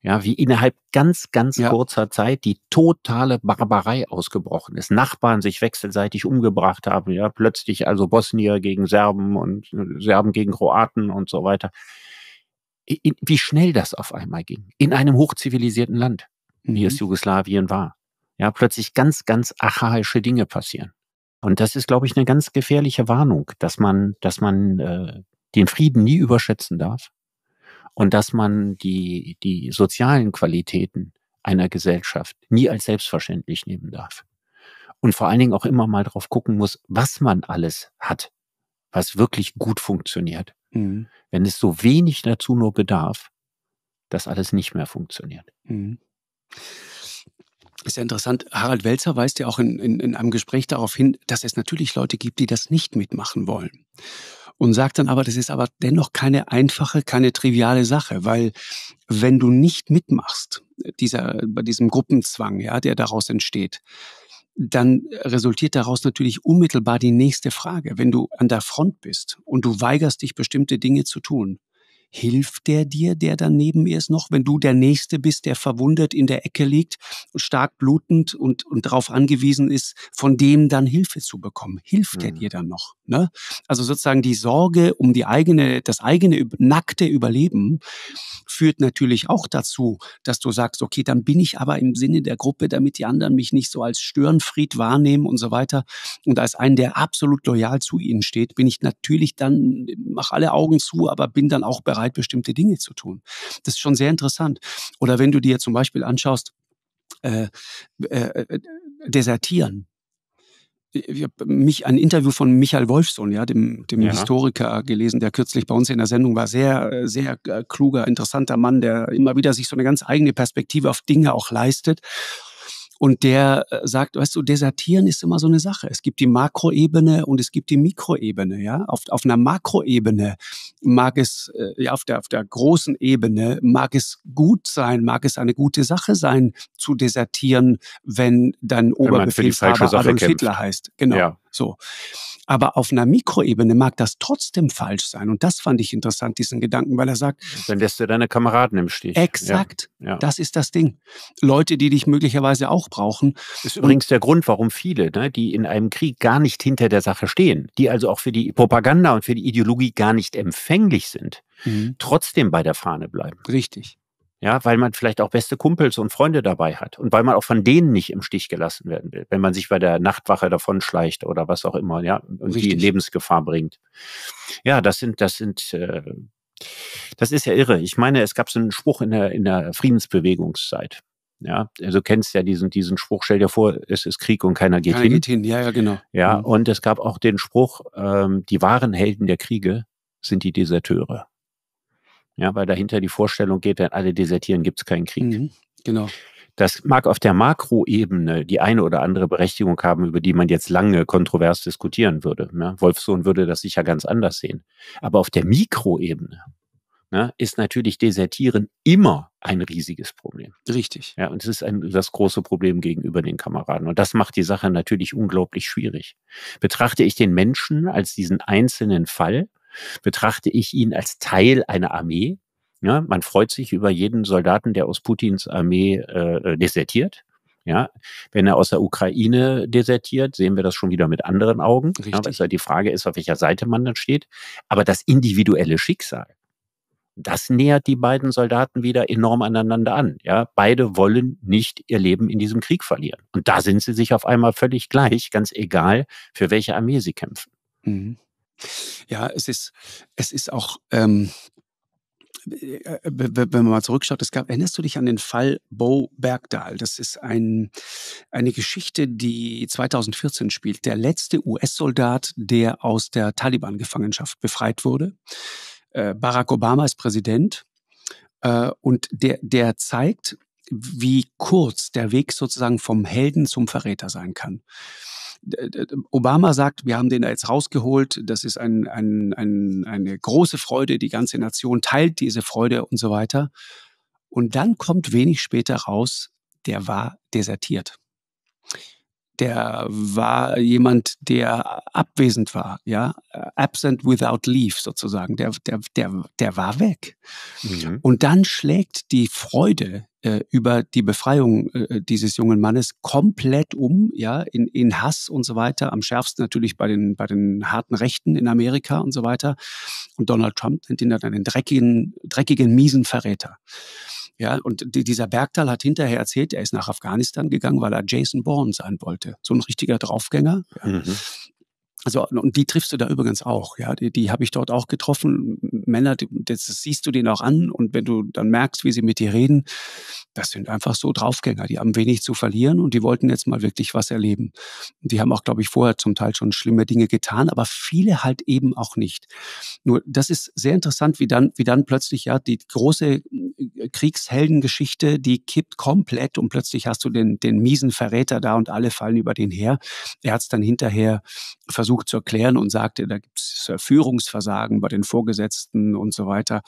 Ja, wie innerhalb ganz, ganz ja. kurzer Zeit die totale Barbarei ausgebrochen ist. Nachbarn sich wechselseitig umgebracht haben, ja, plötzlich also Bosnier gegen Serben und äh, Serben gegen Kroaten und so weiter. wie schnell das auf einmal ging. In einem hochzivilisierten Land, wie mhm. es Jugoslawien war. Ja, plötzlich ganz, ganz archaische Dinge passieren. Und das ist, glaube ich, eine ganz gefährliche Warnung, dass man, dass man äh, den Frieden nie überschätzen darf und dass man die, die sozialen Qualitäten einer Gesellschaft nie als selbstverständlich nehmen darf. Und vor allen Dingen auch immer mal drauf gucken muss, was man alles hat, was wirklich gut funktioniert. Mhm. Wenn es so wenig dazu nur bedarf, dass alles nicht mehr funktioniert. Mhm. Ist ja interessant. Harald Welzer weist ja auch in, in, in einem Gespräch darauf hin, dass es natürlich Leute gibt, die das nicht mitmachen wollen und sagt dann aber, das ist aber dennoch keine einfache, keine triviale Sache, weil wenn du nicht mitmachst, dieser, bei diesem Gruppenzwang, ja, der daraus entsteht, dann resultiert daraus natürlich unmittelbar die nächste Frage. Wenn du an der Front bist und du weigerst dich, bestimmte Dinge zu tun, hilft der dir, der dann neben ihr ist noch, wenn du der Nächste bist, der verwundet in der Ecke liegt, stark blutend und, und darauf angewiesen ist, von dem dann Hilfe zu bekommen? Hilft mhm. der dir dann noch? Ne? Also sozusagen die Sorge um die eigene, das eigene nackte Überleben führt natürlich auch dazu, dass du sagst, okay, dann bin ich aber im Sinne der Gruppe, damit die anderen mich nicht so als Störenfried wahrnehmen und so weiter. Und als einen, der absolut loyal zu ihnen steht, bin ich natürlich dann, mach alle Augen zu, aber bin dann auch bereit, bestimmte Dinge zu tun. Das ist schon sehr interessant. Oder wenn du dir zum Beispiel anschaust, äh, äh, äh desertieren. Ich habe mich ein Interview von Michael Wolfsohn, ja, dem, dem ja. Historiker gelesen, der kürzlich bei uns in der Sendung war. Sehr, sehr äh, kluger, interessanter Mann, der immer wieder sich so eine ganz eigene Perspektive auf Dinge auch leistet. Und der äh, sagt, weißt du, desertieren ist immer so eine Sache. Es gibt die Makroebene und es gibt die Mikroebene, ja. Auf, auf einer Makroebene mag es, äh, ja, auf der, auf der großen Ebene mag es gut sein, mag es eine gute Sache sein, zu desertieren, wenn dein Oberbefehlshaber Adolf kämpft. Hitler heißt. Genau. Ja. So. Aber auf einer Mikroebene mag das trotzdem falsch sein. Und das fand ich interessant, diesen Gedanken, weil er sagt. Dann lässt du deine Kameraden im Stich. Exakt. Ja. ja. Das ist das Ding. Leute, die dich möglicherweise auch brauchen. Das ist übrigens der Grund, warum viele, ne, die in einem Krieg gar nicht hinter der Sache stehen, die also auch für die Propaganda und für die Ideologie gar nicht empfänglich sind, mhm. trotzdem bei der Fahne bleiben. Richtig. Ja, weil man vielleicht auch beste Kumpels und Freunde dabei hat und weil man auch von denen nicht im Stich gelassen werden will, wenn man sich bei der Nachtwache davonschleicht oder was auch immer, ja, und die in Lebensgefahr bringt. Ja, das sind, das sind, äh, das ist ja irre. Ich meine, es gab so einen Spruch in der, in der Friedensbewegungszeit. Ja, also du kennst ja diesen, diesen Spruch, stell dir vor, es ist Krieg und keiner geht keiner hin. Geht hin. Ja, ja, genau. Ja, mhm. und es gab auch den Spruch, ähm, die wahren Helden der Kriege sind die Deserteure. Ja, weil dahinter die Vorstellung geht, wenn alle desertieren, gibt es keinen Krieg. Mhm, genau. Das mag auf der Makroebene die eine oder andere Berechtigung haben, über die man jetzt lange kontrovers diskutieren würde. Ja, Wolfsohn würde das sicher ganz anders sehen. Aber auf der Mikroebene ne, ist natürlich Desertieren immer ein riesiges Problem. Richtig. Ja, und es ist ein, das große Problem gegenüber den Kameraden. Und das macht die Sache natürlich unglaublich schwierig. Betrachte ich den Menschen als diesen einzelnen Fall, betrachte ich ihn als Teil einer Armee. Ja, man freut sich über jeden Soldaten, der aus Putins Armee äh, desertiert. Ja, wenn er aus der Ukraine desertiert, sehen wir das schon wieder mit anderen Augen. Richtig. Ja, weil es ja die Frage ist, auf welcher Seite man dann steht. Aber das individuelle Schicksal, das nähert die beiden Soldaten wieder enorm aneinander an. Ja, beide wollen nicht ihr Leben in diesem Krieg verlieren. Und da sind sie sich auf einmal völlig gleich, ganz egal, für welche Armee sie kämpfen. Mhm. Ja, es ist, es ist auch, ähm, äh, wenn man mal zurückschaut, es gab, erinnerst du dich an den Fall Bo Bergdahl? Das ist ein, eine Geschichte, die 2014 spielt. Der letzte US-Soldat, der aus der Taliban-Gefangenschaft befreit wurde. Äh, Barack Obama ist Präsident äh, und der, der zeigt, wie kurz der Weg sozusagen vom Helden zum Verräter sein kann. Obama sagt, wir haben den da jetzt rausgeholt, das ist ein, ein, ein, eine große Freude, die ganze Nation teilt diese Freude und so weiter. Und dann kommt wenig später raus, der war desertiert der war jemand, der abwesend war, ja, absent without leave sozusagen. Der, der, der, der war weg. Mhm. Und dann schlägt die Freude äh, über die Befreiung äh, dieses jungen Mannes komplett um, ja, in, in Hass und so weiter. Am schärfsten natürlich bei den, bei den harten Rechten in Amerika und so weiter. Und Donald Trump nennt ihn dann einen dreckigen, dreckigen, miesen Verräter. Ja, und dieser Bergtal hat hinterher erzählt, er ist nach Afghanistan gegangen, weil er Jason Bourne sein wollte. So ein richtiger Draufgänger. Ja. Mhm. Also, und die triffst du da übrigens auch, ja. Die, die habe ich dort auch getroffen. Männer, das siehst du denen auch an und wenn du dann merkst, wie sie mit dir reden, das sind einfach so Draufgänger. Die haben wenig zu verlieren und die wollten jetzt mal wirklich was erleben. Die haben auch, glaube ich, vorher zum Teil schon schlimme Dinge getan, aber viele halt eben auch nicht. Nur, das ist sehr interessant, wie dann, wie dann plötzlich, ja, die große äh, Kriegsheldengeschichte, die kippt komplett und plötzlich hast du den, den miesen Verräter da und alle fallen über den her. Er hat es dann hinterher versucht, versucht zu erklären und sagte, da gibt es äh, Führungsversagen bei den Vorgesetzten und so weiter.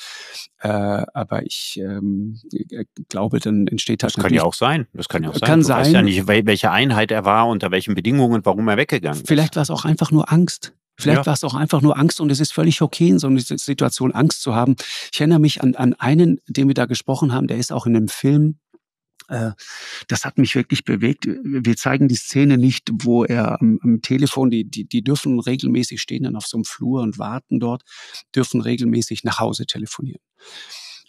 Äh, aber ich ähm, äh, glaube, dann entsteht halt. Das kann ja auch sein. Das kann ja auch sein. Kann du sein. weißt ja nicht, welche Einheit er war, unter welchen Bedingungen, warum er weggegangen ist. Vielleicht war es auch einfach nur Angst. Vielleicht ja. war es auch einfach nur Angst und es ist völlig okay, in so einer Situation Angst zu haben. Ich erinnere mich an, an einen, den wir da gesprochen haben, der ist auch in einem Film äh, das hat mich wirklich bewegt. Wir zeigen die Szene nicht, wo er am, am Telefon, die, die, die dürfen regelmäßig stehen dann auf so einem Flur und warten dort, dürfen regelmäßig nach Hause telefonieren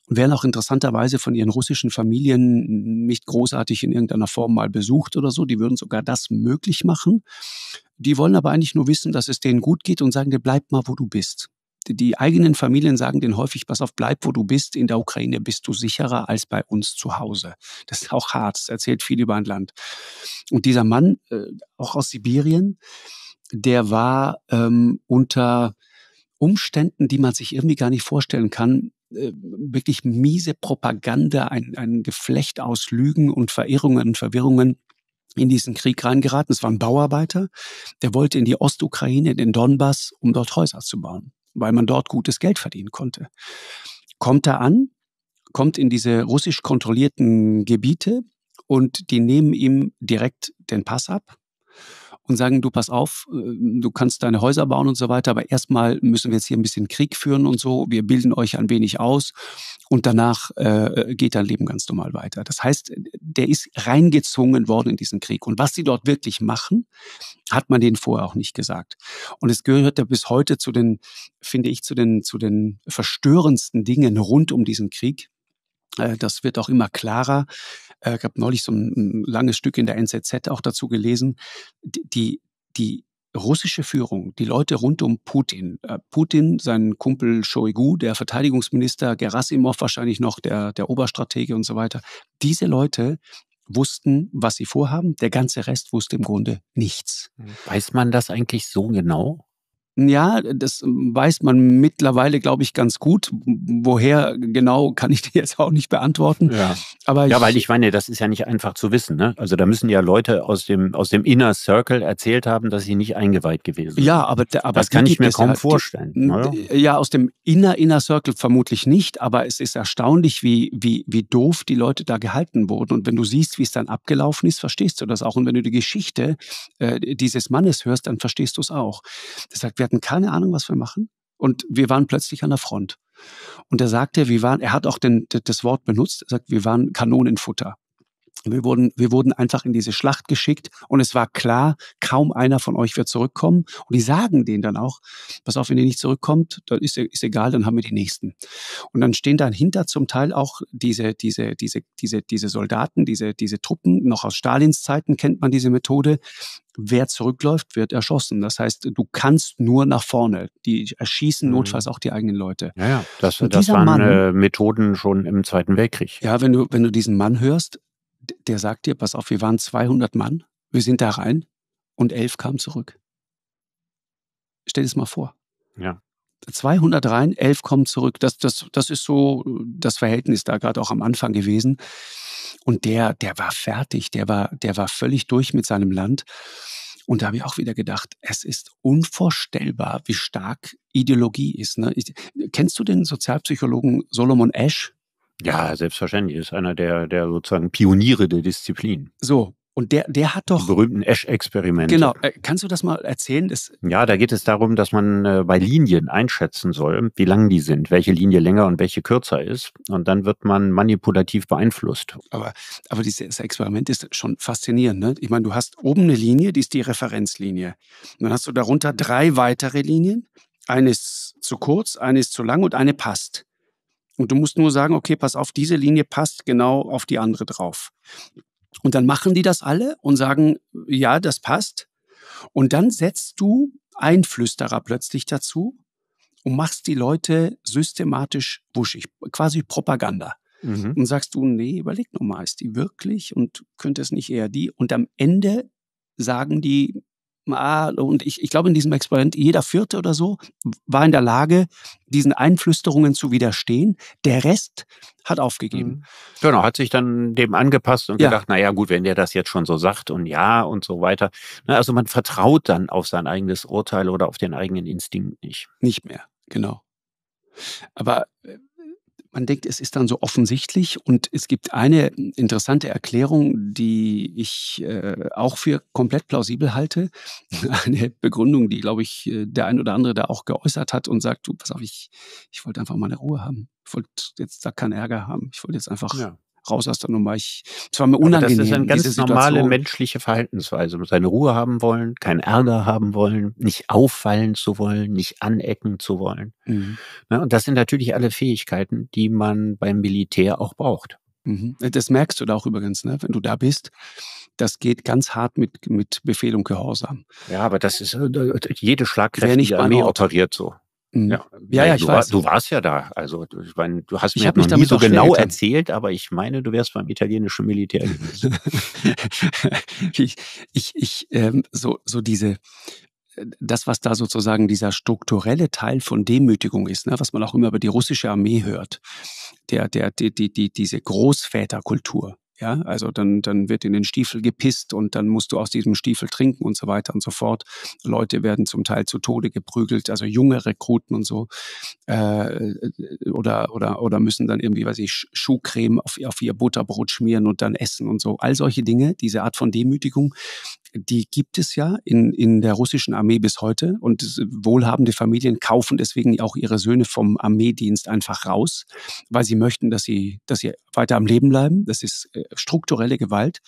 und werden auch interessanterweise von ihren russischen Familien nicht großartig in irgendeiner Form mal besucht oder so. Die würden sogar das möglich machen. Die wollen aber eigentlich nur wissen, dass es denen gut geht und sagen dir, bleib mal, wo du bist die eigenen Familien sagen denen häufig, pass auf, bleib, wo du bist. In der Ukraine bist du sicherer als bei uns zu Hause. Das ist auch hart. Das erzählt viel über ein Land. Und dieser Mann, äh, auch aus Sibirien, der war ähm, unter Umständen, die man sich irgendwie gar nicht vorstellen kann, äh, wirklich miese Propaganda, ein, ein Geflecht aus Lügen und Verirrungen und Verwirrungen in diesen Krieg reingeraten. Es war ein Bauarbeiter, der wollte in die Ostukraine, in den Donbass, um dort Häuser zu bauen weil man dort gutes Geld verdienen konnte. Kommt er an, kommt in diese russisch kontrollierten Gebiete und die nehmen ihm direkt den Pass ab und sagen, du pass auf, äh, du kannst deine Häuser bauen und so weiter, aber erstmal müssen wir jetzt hier ein bisschen Krieg führen und so, wir bilden euch ein wenig aus und danach äh, geht dein Leben ganz normal weiter. Das heißt, der ist reingezwungen worden in diesen Krieg. Und was sie dort wirklich machen, hat man denen vorher auch nicht gesagt. Und es gehört ja bis heute zu den, finde ich, zu den, zu den verstörendsten Dingen rund um diesen Krieg. Äh, das wird auch immer klarer. Äh, ich habe neulich so ein langes Stück in der NZZ auch dazu gelesen. Die, die russische Führung, die Leute rund um Putin, äh, Putin, sein Kumpel Shoigu, der Verteidigungsminister, Gerasimov wahrscheinlich noch, der, der Oberstratege und so weiter, diese Leute wussten, was sie vorhaben. Der ganze Rest wusste im Grunde nichts. Weiß man das eigentlich so genau? Ja, das weiß man mittlerweile, glaube ich, ganz gut. Woher genau, kann ich dir jetzt auch nicht beantworten. Ja, aber ja weil ich meine, das ist ja nicht einfach zu wissen. Ne? Also da müssen ja Leute aus dem, aus dem Inner Circle erzählt haben, dass sie nicht eingeweiht gewesen sind. Ja, aber, aber das kann ich mir kaum ja, vorstellen. Oder? Ja, aus dem Inner Inner Circle vermutlich nicht, aber es ist erstaunlich, wie, wie, wie doof die Leute da gehalten wurden. Und wenn du siehst, wie es dann abgelaufen ist, verstehst du das auch. Und wenn du die Geschichte äh, dieses Mannes hörst, dann verstehst du es auch. Das sagt, wir hatten keine Ahnung, was wir machen. Und wir waren plötzlich an der Front. Und er sagte, wir waren, er hat auch den, das Wort benutzt, er sagt, wir waren Kanonenfutter. Wir wurden, wir wurden einfach in diese Schlacht geschickt und es war klar, kaum einer von euch wird zurückkommen. Und die sagen denen dann auch, pass auf, wenn ihr nicht zurückkommt, dann ist, ist egal, dann haben wir die nächsten. Und dann stehen dahinter zum Teil auch diese, diese, diese, diese, diese Soldaten, diese, diese Truppen, noch aus Stalins Zeiten kennt man diese Methode. Wer zurückläuft, wird erschossen. Das heißt, du kannst nur nach vorne. Die erschießen mhm. notfalls auch die eigenen Leute. Ja, ja. das, das waren Mann, äh, Methoden schon im Zweiten Weltkrieg. Ja, wenn du, wenn du diesen Mann hörst, der sagt dir, pass auf, wir waren 200 Mann, wir sind da rein und elf kamen zurück. Stell dir das mal vor. Ja. 200 rein, elf kommen zurück. Das, das, das ist so das Verhältnis da gerade auch am Anfang gewesen. Und der, der war fertig, der war, der war völlig durch mit seinem Land. Und da habe ich auch wieder gedacht, es ist unvorstellbar, wie stark Ideologie ist. Ne? Ich, kennst du den Sozialpsychologen Solomon Ash? Ja, selbstverständlich. Ist einer der, der sozusagen Pioniere der Disziplin. So. Und der, der hat doch. Die berühmten Esch-Experimente. Genau. Äh, kannst du das mal erzählen? Das ja, da geht es darum, dass man äh, bei Linien einschätzen soll, wie lang die sind, welche Linie länger und welche kürzer ist. Und dann wird man manipulativ beeinflusst. Aber, aber dieses Experiment ist schon faszinierend. Ne? Ich meine, du hast oben eine Linie, die ist die Referenzlinie. Und dann hast du darunter drei weitere Linien. Eine ist zu kurz, eine ist zu lang und eine passt. Und du musst nur sagen, okay, pass auf, diese Linie passt genau auf die andere drauf. Und dann machen die das alle und sagen, ja, das passt. Und dann setzt du Einflüsterer plötzlich dazu und machst die Leute systematisch wuschig, quasi Propaganda. Mhm. Und sagst du, nee, überleg nochmal, ist die wirklich und könnte es nicht eher die? Und am Ende sagen die, und ich, ich glaube, in diesem Experiment, jeder Vierte oder so war in der Lage, diesen Einflüsterungen zu widerstehen. Der Rest hat aufgegeben. Mhm. Genau, hat sich dann dem angepasst und ja. gedacht, naja, gut, wenn der das jetzt schon so sagt und ja und so weiter. Also man vertraut dann auf sein eigenes Urteil oder auf den eigenen Instinkt nicht. Nicht mehr, genau. Aber äh, man denkt, es ist dann so offensichtlich und es gibt eine interessante Erklärung, die ich äh, auch für komplett plausibel halte. Eine Begründung, die, glaube ich, äh, der ein oder andere da auch geäußert hat und sagt, du, pass auf, ich, ich wollte einfach meine Ruhe haben. Ich wollte jetzt da keinen Ärger haben. Ich wollte jetzt einfach ja raus aus der Nummer. Ich, es war mir unangenehm. Aber das ist eine ganz normale menschliche Verhaltensweise. Seine Ruhe haben wollen, keinen Ärger haben wollen, nicht auffallen zu wollen, nicht anecken zu wollen. Mhm. Ja, und das sind natürlich alle Fähigkeiten, die man beim Militär auch braucht. Mhm. Das merkst du da auch übrigens, ne? wenn du da bist. Das geht ganz hart mit, mit Befehl und Gehorsam. Ja, aber das ist, äh, jede schlagkräftige Armee operiert so. Mhm. Ja, ja, ja ich du, weiß. Du warst ja da. Also ich meine, du hast mir ich noch nie so genau erzählt, aber ich meine, du wärst beim italienischen Militär gewesen. ich, ich, ich ähm, so, so diese, äh, das, was da sozusagen dieser strukturelle Teil von Demütigung ist, ne, was man auch immer über die russische Armee hört, der, der, die, die, die, diese Großväterkultur, ja, also dann, dann wird in den Stiefel gepisst und dann musst du aus diesem Stiefel trinken und so weiter und so fort. Leute werden zum Teil zu Tode geprügelt, also junge Rekruten und so. Äh, oder, oder, oder müssen dann irgendwie, weiß ich, Schuhcreme auf, auf ihr Butterbrot schmieren und dann essen und so. All solche Dinge, diese Art von Demütigung, die gibt es ja in, in der russischen Armee bis heute. Und wohlhabende Familien kaufen deswegen auch ihre Söhne vom Armeedienst einfach raus, weil sie möchten, dass sie, dass sie weiter am Leben bleiben. Das ist äh, strukturelle Gewalt.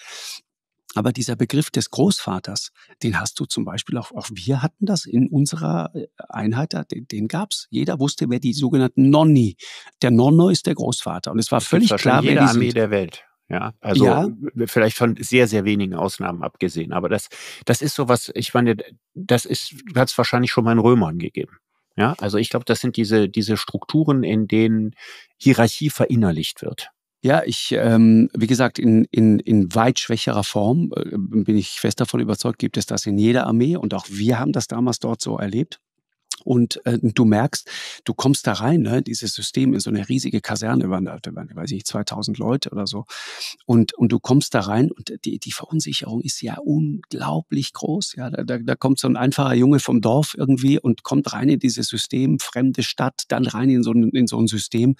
Aber dieser Begriff des Großvaters, den hast du zum Beispiel auch, auch wir hatten das in unserer äh, Einheit, den, den gab's. Jeder wusste, wer die sogenannten Nonni. Der Nonno ist der Großvater. Und es war völlig klar, wer die Armee sind. der Welt. Ja, also ja. vielleicht von sehr, sehr wenigen Ausnahmen abgesehen. Aber das, das ist so was, ich meine, das ist, hat es wahrscheinlich schon mal in Römern gegeben. Ja, also ich glaube, das sind diese, diese Strukturen, in denen Hierarchie verinnerlicht wird. Ja, ich, ähm, wie gesagt, in, in, in weit schwächerer Form äh, bin ich fest davon überzeugt, gibt es das in jeder Armee und auch wir haben das damals dort so erlebt. Und äh, du merkst, du kommst da rein, ne, dieses System in so eine riesige Kaserne, waren da, weiß ich, 2000 Leute oder so. Und, und du kommst da rein und die, die Verunsicherung ist ja unglaublich groß. Ja, da, da, da kommt so ein einfacher Junge vom Dorf irgendwie und kommt rein in dieses System, fremde Stadt, dann rein in so ein, in so ein System.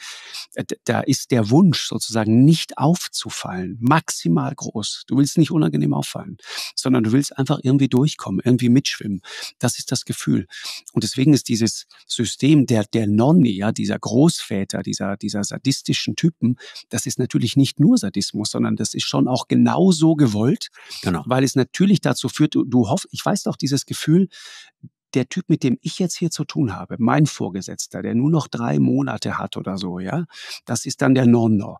Äh, da ist der Wunsch sozusagen nicht aufzufallen, maximal groß. Du willst nicht unangenehm auffallen, sondern du willst einfach irgendwie durchkommen, irgendwie mitschwimmen. Das ist das Gefühl. Und deswegen übrigens dieses System der, der Nonni, ja, dieser Großväter, dieser, dieser sadistischen Typen, das ist natürlich nicht nur Sadismus, sondern das ist schon auch genauso gewollt, genau. weil es natürlich dazu führt, du, du hoffst, ich weiß doch dieses Gefühl, der Typ, mit dem ich jetzt hier zu tun habe, mein Vorgesetzter, der nur noch drei Monate hat oder so, ja, das ist dann der Nonno.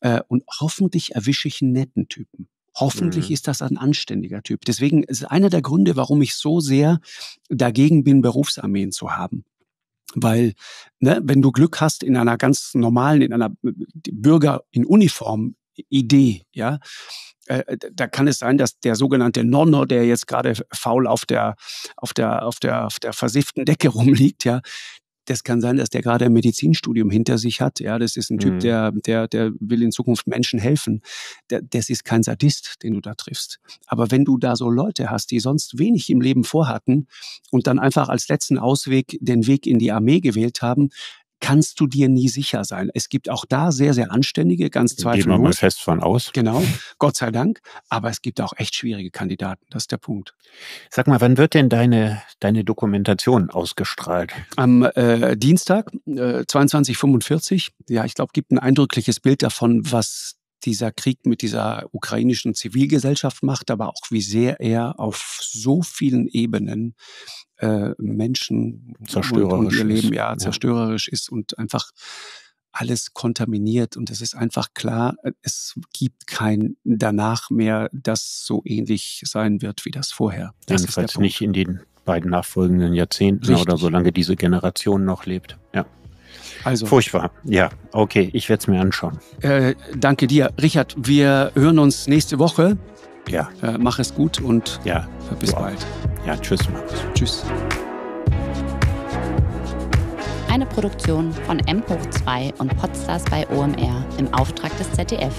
Äh, und hoffentlich erwische ich einen netten Typen. Hoffentlich mhm. ist das ein anständiger Typ. Deswegen ist einer der Gründe, warum ich so sehr dagegen bin, Berufsarmeen zu haben. Weil, ne, wenn du Glück hast in einer ganz normalen, in einer Bürger in Uniform Idee, ja, äh, da kann es sein, dass der sogenannte Nonno, der jetzt gerade faul auf der, auf der, auf der, auf der versifften Decke rumliegt, ja, das kann sein, dass der gerade ein Medizinstudium hinter sich hat. Ja, das ist ein Typ, mhm. der, der, der will in Zukunft Menschen helfen. Der, das ist kein Sadist, den du da triffst. Aber wenn du da so Leute hast, die sonst wenig im Leben vorhatten und dann einfach als letzten Ausweg den Weg in die Armee gewählt haben, kannst du dir nie sicher sein. Es gibt auch da sehr, sehr anständige, ganz zweifellos. Gehen wir mal fest von aus. Genau, Gott sei Dank. Aber es gibt auch echt schwierige Kandidaten. Das ist der Punkt. Sag mal, wann wird denn deine, deine Dokumentation ausgestrahlt? Am äh, Dienstag, äh, 22.45 Ja, ich glaube, gibt ein eindrückliches Bild davon, was dieser Krieg mit dieser ukrainischen Zivilgesellschaft macht, aber auch wie sehr er auf so vielen Ebenen äh, Menschen zerstörerisch und, und ihr Leben ist. ja zerstörerisch ist und einfach alles kontaminiert und es ist einfach klar, es gibt kein danach mehr, das so ähnlich sein wird wie das vorher. Das Jedenfalls nicht in den beiden nachfolgenden Jahrzehnten Richtig. oder solange diese Generation noch lebt. Ja. Also. Furchtbar. Ja, okay, ich werde es mir anschauen. Äh, danke dir. Richard, wir hören uns nächste Woche. Ja. Äh, mach es gut und ja. bis wow. bald. Ja, tschüss, Markus. Tschüss. Eine Produktion von M2 und Podstars bei OMR im Auftrag des ZDF.